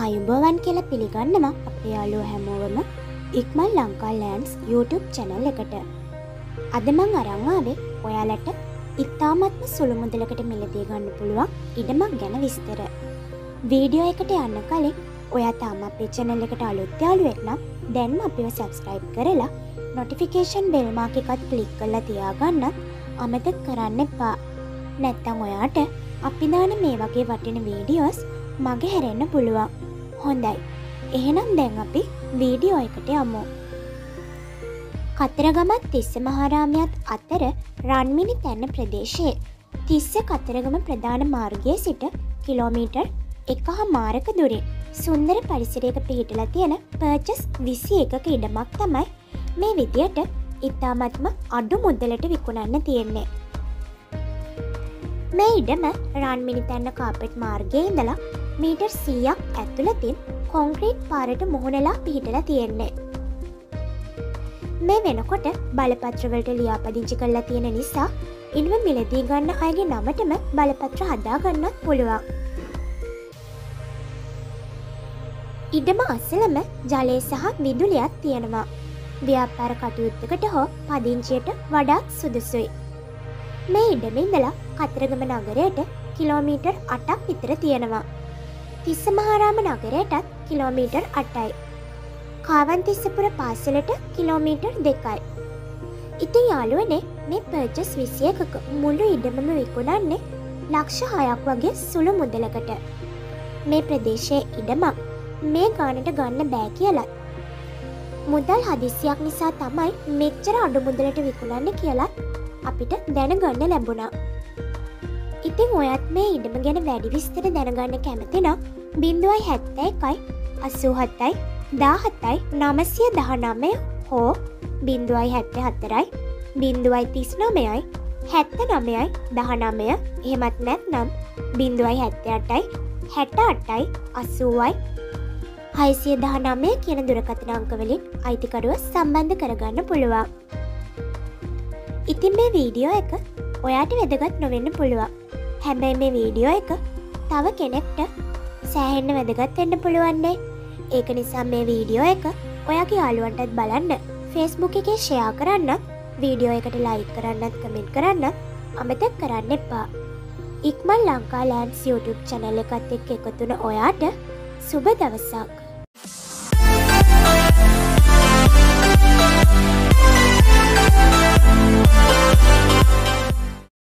අයුබෝවන් කියලා පිළිගන්නවා අපේ යාලුව හැමෝවම ඉක්මල් ලංකා ලෑන්ස් YouTube චැනල් එකට. අදමං අරංආාවේ ඔයාලට ඉතාමත්ම සුළු මුදලකට මිලදී ගන්න පුළුවන් ඉඩමක් ගැන විස්තර. වීඩියෝ එකට යන්න කලින් ඔයා තාම අපේ චැනල් එකට අලුත්යාලුවෙක් නම් දැන්ම අපිව සබස්ක්‍රයිබ් කරලා නොටිෆිකේෂන් බෙල්මාක එකත් කලික් කරලා තියාගන්න අමතක් කරන්න එපා. නැත්තං ඔයාට අපිදාන මේ වගේ වටින වීඩියෝස් මගේ හැරෙන්න පුළුවන්. හොඳයි. එහෙනම් දැන් අපි වීඩියෝ එකට යමු. කතරගමත් තිස්ස මහාරාමයත් අතර රන්මිනි තැන්න ප්‍රදේශයේ තිස්ස කතරගම ප්‍රධාන මාර්ගය සිට කිලෝමීටර් එක හා මාරක දුරින් සුන්දර පරිසරයක පිහිටලා තියෙන පර්චස් විසි එකක ඉඩමක් තමයි මේ විදියට ඉතාමත්ම අඩු මුද්දලට විකුණන්න තියෙන්නේ. මේ ඉඩම රන්මිනි තැන්න කාපෙට් මාර්ගය ඉඳලා මීටර් සීයක් ඇතුළතින් කොංක්‍රීට් පාරට මුහුණලා පිහිටලා තියෙන්නේ. මේ වෙනකොට බලපත්‍රවලට ලියාපදිංචි කරලා තියෙන නිසා ඉන්ව මිලදී ගන්න අයගේ නමටම බලපත්‍ර හදාගන්නත් පුළුවන්. ඉඩම අසලම ජලය සහ විදුලියත් තියෙනවා. ව්‍යාපාර කටයුත්තකට හෝ පදිංචියට වඩාත් සුදුසුයි. මේ ඉඩමින්දලා කතරගම නගරයට කිලෝමීටර් අටක් විතර තියෙනවා. තිස්ස මහාරාම නගරයටත් කිලෝමීටර් අටයි. කාවන්තිස්සපුර පාසලට කිලෝමීටර් දෙකයි. ඉතින් යාළුවනේ මේ පර්චස් විසිය එකක මුළු ඉඩමම විකුණන්නේ ලක්ෂ හයක් වගේ සුළු මුදලකට. මේ ප්‍රදේශය ඉඩමක් මේ ගානට ගන්න බෑ කියලත්. මුදල් හදිසියක් නිසා තමයි මෙච්චර අඩු මුදලට විකුණන්න කියලත් අපිට දැනගන්න ලැබුණා. ඉතිං ඔයත් මේ ඉඩම ගැන වැඩි විස්තර දැනගන්න කැමතිනම් බින්දුවයි හැත්ත එකයි අස්සූහත්තයි දාහත්තයි නමසිය දහනමය හෝ බින්දුවයි හැත්ත හත්තරයි බින්දුවයි තිස් නමයයි හැත්ත නමයයි දහනමය එහෙමත් නැත්නම් බින්දුවයි හැත්ත අටයි හැට අටයි අස්සූවයි හයිසිය දහනමය කියන දුරකථන අංකවලින් අයිතිකරුව සම්බන්ධ කරගන්න පුළුවන්. ඉතින් මේ වීඩියෝ එක ඔයාට වැදගත් නොවෙන්න පුළුවන්. හැබැයි මේ වීඩියෝ එක තව කෙනෙක්ට සෑහෙන්න වැදගත් වෙන්න පුළුවන්නේ ඒක නිසා මේ වීඩියෝ එක ඔයාගේ යාළුවන්ටත් බලන්න ෆෙස්බුක් එකේ ෂයා කරන්න වීඩියෝ එකට ලයි කරන්නත් කමෙන්ට් කරන්න අමතක් කරන්න එපා. ඉක්මල් ලංකා ලෑන්ස් YouTube චැනල එකත් එක් එකතුන ඔයාට සුබ දවසක්.